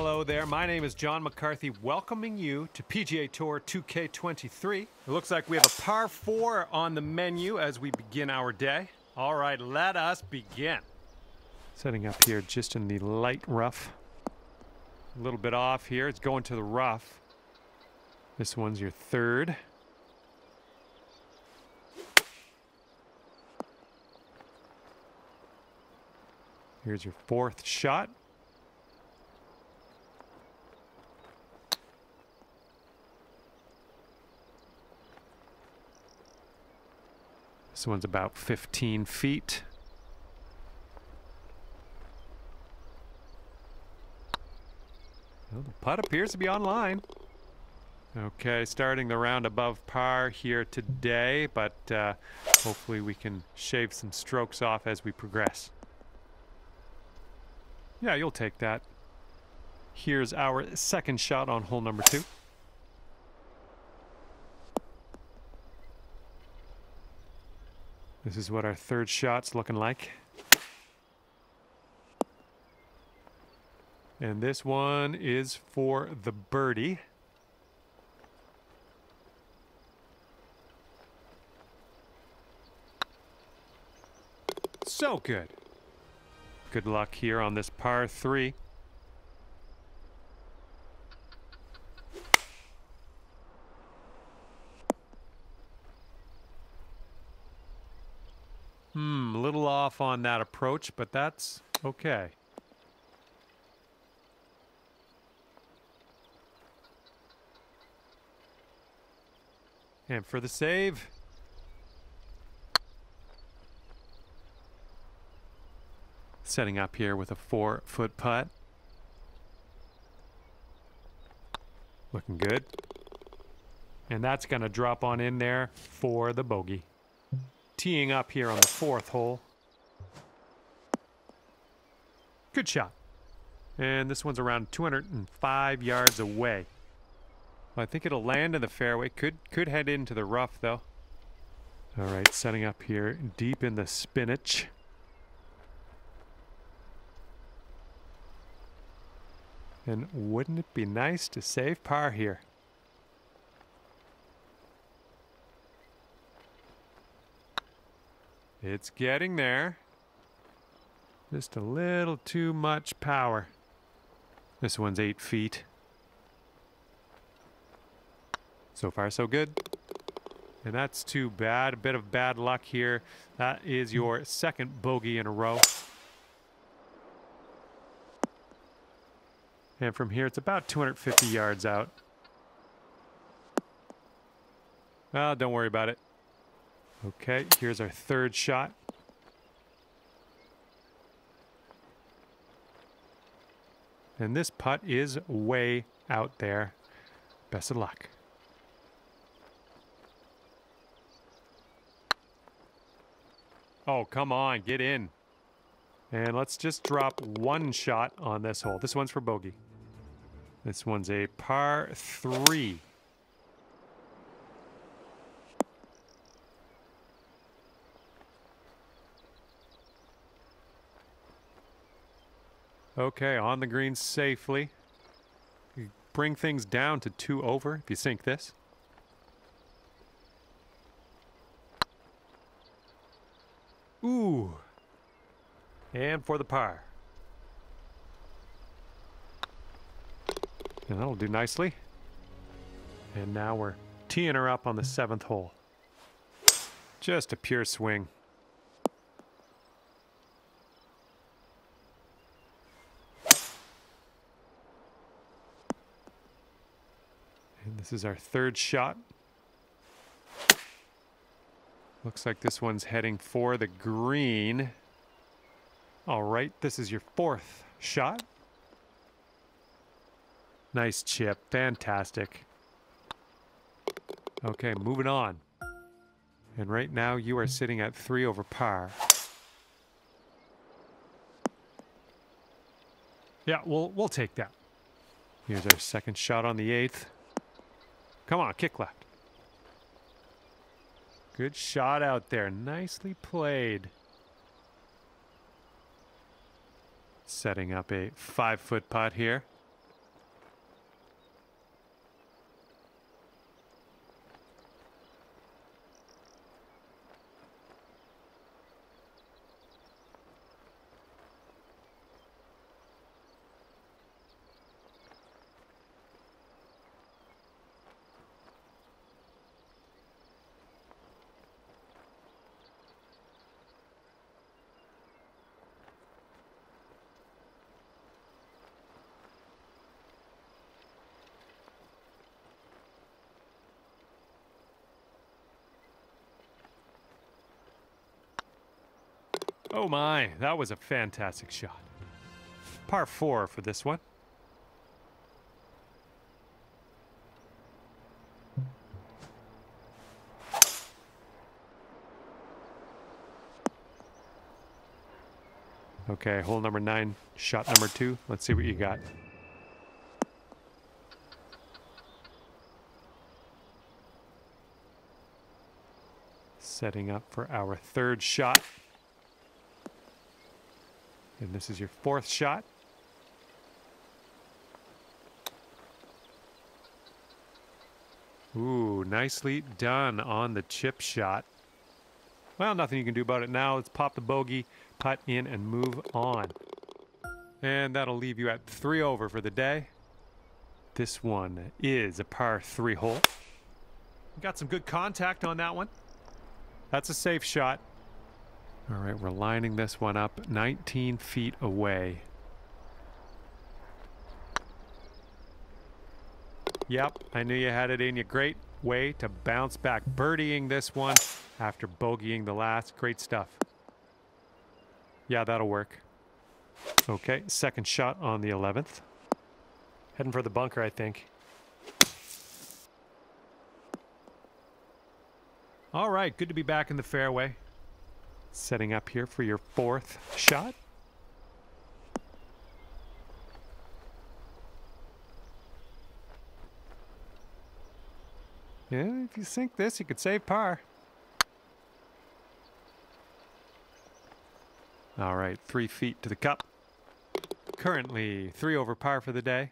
hello there. My name is John McCarthy, welcoming you to PGA Tour 2K23. It looks like we have a par four on the menu as we begin our day. All right, let us begin. Setting up here just in the light rough. A little bit off here. It's going to the rough. This one's your third. Here's your fourth shot. This one's about 15 feet. Well, the putt appears to be online. Okay, starting the round above par here today, but uh, hopefully we can shave some strokes off as we progress. Yeah, you'll take that. Here's our second shot on hole number two. This is what our third shot's looking like. And this one is for the birdie. So good. Good luck here on this par three. Hmm, a little off on that approach, but that's okay. And for the save. Setting up here with a four foot putt. Looking good. And that's going to drop on in there for the bogey teeing up here on the fourth hole. Good shot. And this one's around 205 yards away. Well, I think it'll land in the fairway. Could could head into the rough though. All right, setting up here deep in the spinach. And wouldn't it be nice to save par here? It's getting there. Just a little too much power. This one's eight feet. So far, so good. And that's too bad. A bit of bad luck here. That is your second bogey in a row. And from here, it's about 250 yards out. Well, don't worry about it. Okay, here's our third shot. And this putt is way out there. Best of luck. Oh, come on, get in. And let's just drop one shot on this hole. This one's for bogey. This one's a par three. Okay, on the green safely. You bring things down to two over if you sink this. Ooh. And for the par. And that'll do nicely. And now we're teeing her up on the seventh hole. Just a pure swing. This is our third shot. Looks like this one's heading for the green. All right, this is your fourth shot. Nice chip, fantastic. Okay, moving on. And right now you are sitting at three over par. Yeah, we'll, we'll take that. Here's our second shot on the eighth. Come on, kick left. Good shot out there. Nicely played. Setting up a five foot putt here. Oh my, that was a fantastic shot. Par four for this one. Okay, hole number nine, shot number two. Let's see what you got. Setting up for our third shot. And this is your fourth shot. Ooh, nicely done on the chip shot. Well, nothing you can do about it now. Let's pop the bogey, putt in, and move on. And that'll leave you at three over for the day. This one is a par three hole. Got some good contact on that one. That's a safe shot. All right, we're lining this one up 19 feet away. Yep, I knew you had it in you. Great way to bounce back. Birdieing this one after bogeying the last. Great stuff. Yeah, that'll work. Okay, second shot on the 11th. Heading for the bunker, I think. All right, good to be back in the fairway. Setting up here for your fourth shot. Yeah, if you sink this, you could save par. All right, three feet to the cup. Currently three over par for the day.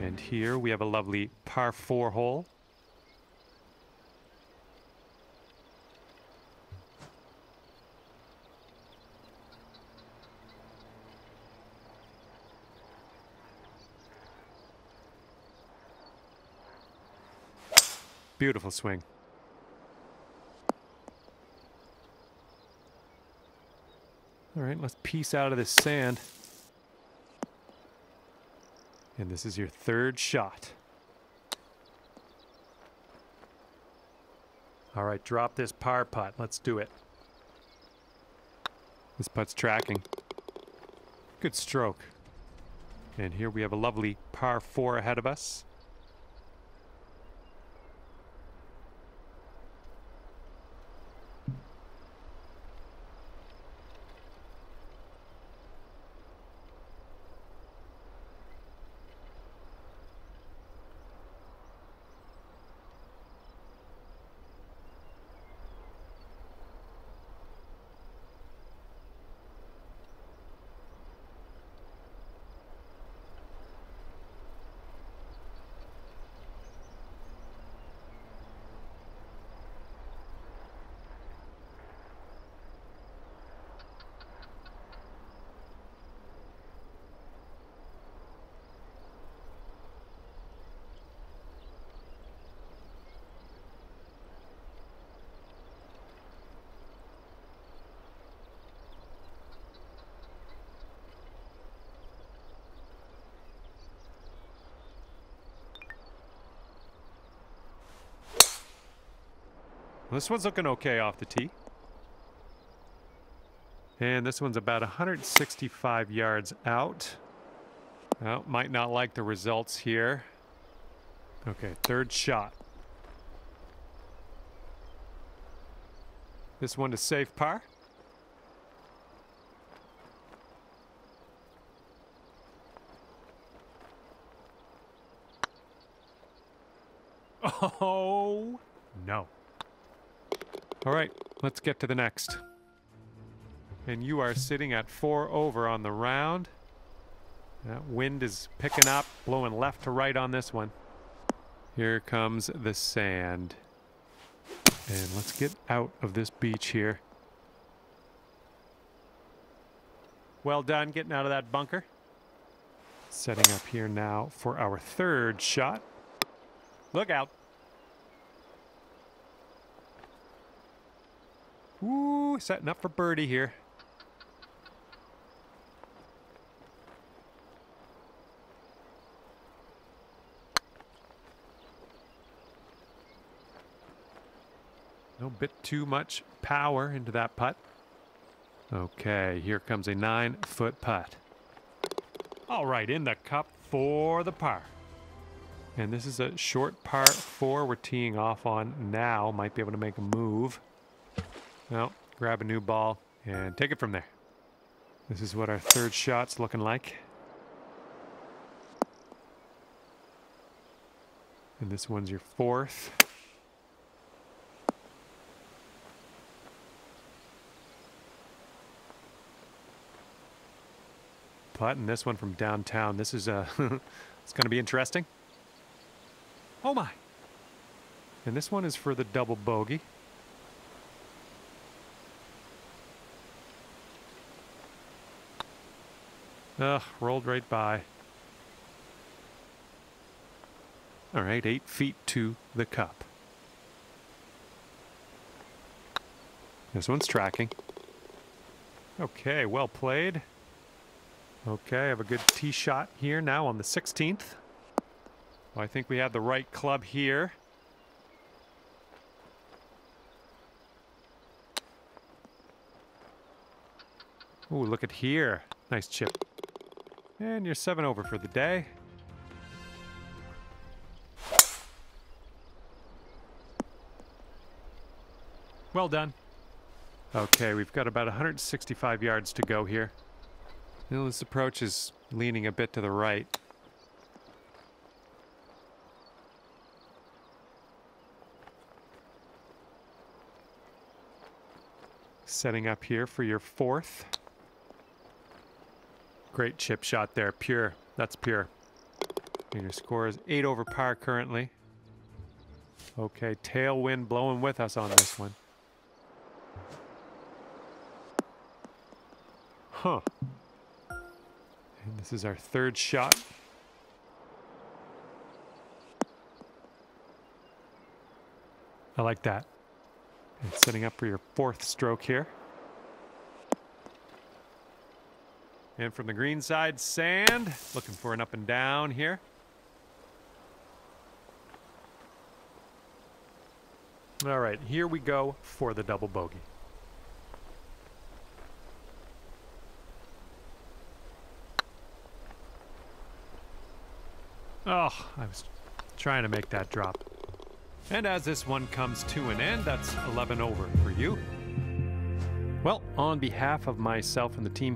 And here we have a lovely par four hole. Beautiful swing. All right, let's piece out of this sand. And this is your third shot. All right, drop this par putt. Let's do it. This putt's tracking. Good stroke. And here we have a lovely par four ahead of us. This one's looking okay off the tee. And this one's about 165 yards out. Well, might not like the results here. Okay, third shot. This one to safe par. Oh, no. All right, let's get to the next. And you are sitting at four over on the round. That wind is picking up, blowing left to right on this one. Here comes the sand. And let's get out of this beach here. Well done getting out of that bunker. Setting up here now for our third shot. Look out. Ooh, setting up for birdie here. No bit too much power into that putt. Okay, here comes a nine foot putt. All right, in the cup for the par. And this is a short par four we're teeing off on now. Might be able to make a move. Well, grab a new ball and take it from there. This is what our third shot's looking like. And this one's your fourth. Putt and this one from downtown. This is uh, it's going to be interesting. Oh my! And this one is for the double bogey. Ugh, rolled right by. All right, eight feet to the cup. This one's tracking. Okay, well played. Okay, I have a good tee shot here now on the 16th. Well, I think we have the right club here. Ooh, look at here. Nice chip. And you're seven over for the day. Well done. Okay, we've got about 165 yards to go here. You know, this approach is leaning a bit to the right. Setting up here for your fourth. Great chip shot there, pure. That's pure. And your score is eight over par currently. Okay, tailwind blowing with us on this one. Huh. And this is our third shot. I like that. And setting up for your fourth stroke here. And from the green side, sand. Looking for an up and down here. All right, here we go for the double bogey. Oh, I was trying to make that drop. And as this one comes to an end, that's 11 over for you. Well, on behalf of myself and the team